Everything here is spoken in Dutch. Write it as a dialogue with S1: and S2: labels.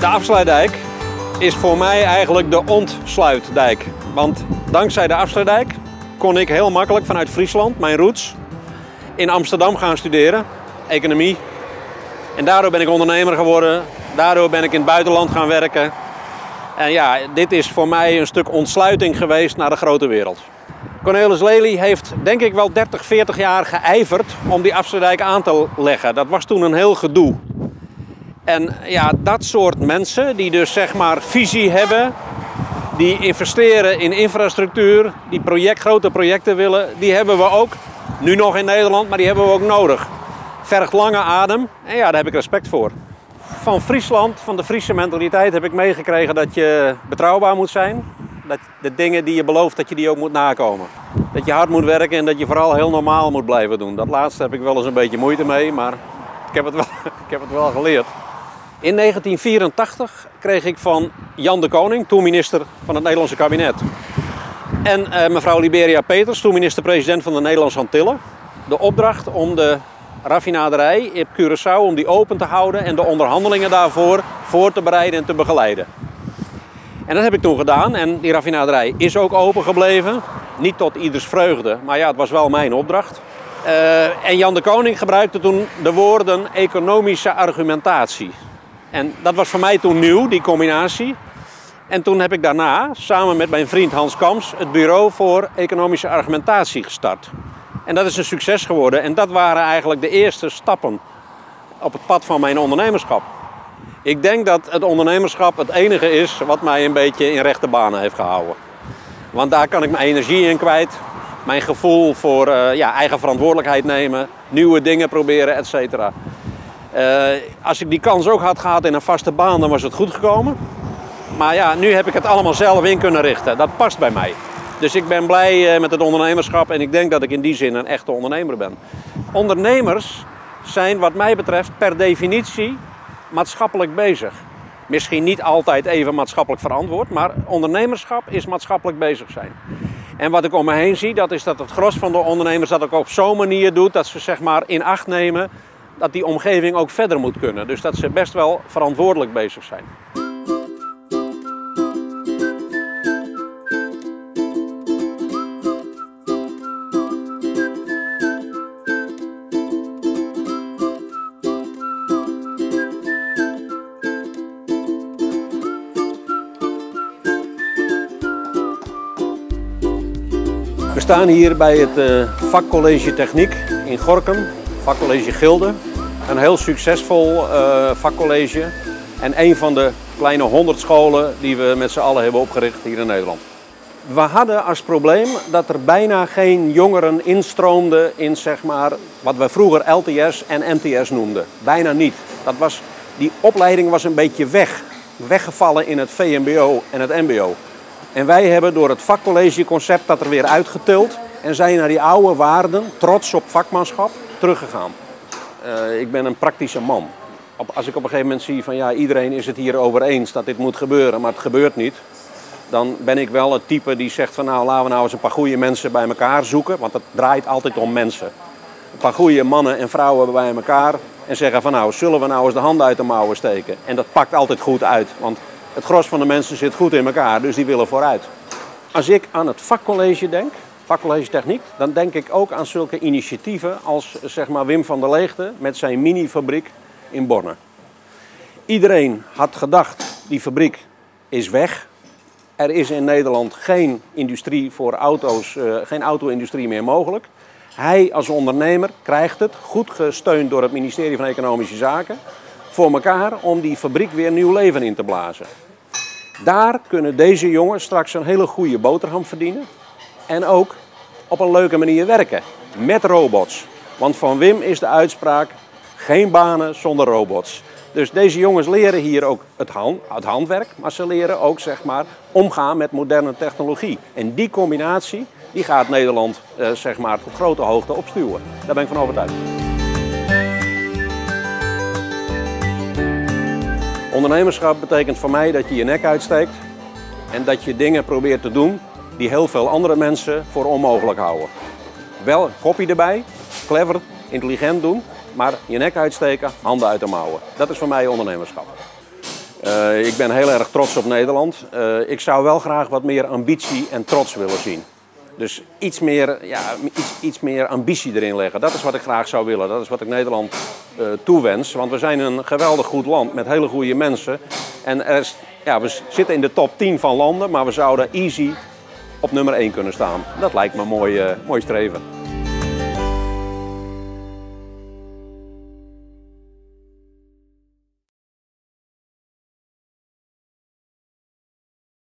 S1: De afsluitdijk is voor mij eigenlijk de ontsluitdijk. Want dankzij de afsluitdijk kon ik heel makkelijk vanuit Friesland, mijn roots, in Amsterdam gaan studeren, economie. En daardoor ben ik ondernemer geworden, daardoor ben ik in het buitenland gaan werken. En ja, dit is voor mij een stuk ontsluiting geweest naar de grote wereld. Cornelis Lely heeft denk ik wel 30, 40 jaar geijverd om die afsluitdijk aan te leggen. Dat was toen een heel gedoe. En ja, dat soort mensen die dus zeg maar visie hebben, die investeren in infrastructuur, die project, grote projecten willen, die hebben we ook nu nog in Nederland, maar die hebben we ook nodig. Vergt lange adem en ja, daar heb ik respect voor. Van Friesland, van de Friese mentaliteit heb ik meegekregen dat je betrouwbaar moet zijn. Dat de dingen die je belooft, dat je die ook moet nakomen. Dat je hard moet werken en dat je vooral heel normaal moet blijven doen. Dat laatste heb ik wel eens een beetje moeite mee, maar ik heb het wel, ik heb het wel geleerd. In 1984 kreeg ik van Jan de Koning, toen minister van het Nederlandse kabinet, en eh, mevrouw Liberia Peters, toen minister-president van de Nederlandse Antillen, de opdracht om de raffinaderij in Curaçao om die open te houden en de onderhandelingen daarvoor voor te bereiden en te begeleiden. En dat heb ik toen gedaan en die raffinaderij is ook open gebleven. Niet tot ieders vreugde, maar ja, het was wel mijn opdracht. Uh, en Jan de Koning gebruikte toen de woorden economische argumentatie. En dat was voor mij toen nieuw, die combinatie. En toen heb ik daarna, samen met mijn vriend Hans Kams, het Bureau voor Economische Argumentatie gestart. En dat is een succes geworden. En dat waren eigenlijk de eerste stappen op het pad van mijn ondernemerschap. Ik denk dat het ondernemerschap het enige is wat mij een beetje in rechte banen heeft gehouden. Want daar kan ik mijn energie in kwijt, mijn gevoel voor uh, ja, eigen verantwoordelijkheid nemen, nieuwe dingen proberen, et cetera. Uh, als ik die kans ook had gehad in een vaste baan, dan was het goed gekomen. Maar ja, nu heb ik het allemaal zelf in kunnen richten. Dat past bij mij. Dus ik ben blij uh, met het ondernemerschap en ik denk dat ik in die zin een echte ondernemer ben. Ondernemers zijn wat mij betreft per definitie maatschappelijk bezig. Misschien niet altijd even maatschappelijk verantwoord, maar ondernemerschap is maatschappelijk bezig zijn. En wat ik om me heen zie, dat is dat het gros van de ondernemers dat ook op zo'n manier doet dat ze zeg maar in acht nemen dat die omgeving ook verder moet kunnen. Dus dat ze best wel verantwoordelijk bezig zijn. We staan hier bij het uh, vakcollege Techniek in Gorkum, vakcollege Gilde. Een heel succesvol uh, vakcollege en een van de kleine 100 scholen die we met z'n allen hebben opgericht hier in Nederland. We hadden als probleem dat er bijna geen jongeren instroomden in zeg maar, wat we vroeger LTS en MTS noemden. Bijna niet. Dat was, die opleiding was een beetje weg, weggevallen in het VMBO en het MBO. En wij hebben door het vakcollegeconcept dat er weer uitgetild en zijn naar die oude waarden, trots op vakmanschap, teruggegaan. Uh, ik ben een praktische man. Als ik op een gegeven moment zie van ja, iedereen is het hier over eens dat dit moet gebeuren, maar het gebeurt niet. Dan ben ik wel het type die zegt van nou laten we nou eens een paar goede mensen bij elkaar zoeken. Want het draait altijd om mensen. Een paar goede mannen en vrouwen bij elkaar en zeggen van nou zullen we nou eens de handen uit de mouwen steken. En dat pakt altijd goed uit. Want het gros van de mensen zit goed in elkaar, dus die willen vooruit. Als ik aan het vakcollege denk, vakcollege techniek, dan denk ik ook aan zulke initiatieven als zeg maar Wim van der Leegte met zijn mini-fabriek in Borne. Iedereen had gedacht, die fabriek is weg. Er is in Nederland geen industrie voor auto's, uh, geen auto-industrie meer mogelijk. Hij als ondernemer krijgt het, goed gesteund door het ministerie van Economische Zaken, voor elkaar om die fabriek weer nieuw leven in te blazen. Daar kunnen deze jongens straks een hele goede boterham verdienen. En ook op een leuke manier werken. Met robots. Want van Wim is de uitspraak: geen banen zonder robots. Dus deze jongens leren hier ook het, hand, het handwerk, maar ze leren ook zeg maar, omgaan met moderne technologie. En die combinatie die gaat Nederland eh, zeg maar, tot grote hoogte opstuwen. Daar ben ik van overtuigd. Ondernemerschap betekent voor mij dat je je nek uitsteekt en dat je dingen probeert te doen die heel veel andere mensen voor onmogelijk houden. Wel een kopje erbij, clever, intelligent doen, maar je nek uitsteken, handen uit de mouwen. Dat is voor mij ondernemerschap. Uh, ik ben heel erg trots op Nederland. Uh, ik zou wel graag wat meer ambitie en trots willen zien. Dus iets meer, ja, iets, iets meer ambitie erin leggen. Dat is wat ik graag zou willen. Dat is wat ik Nederland uh, toewens. Want we zijn een geweldig goed land met hele goede mensen. En er is, ja, we zitten in de top 10 van landen, maar we zouden easy op nummer 1 kunnen staan. Dat lijkt me een mooi, mooi streven.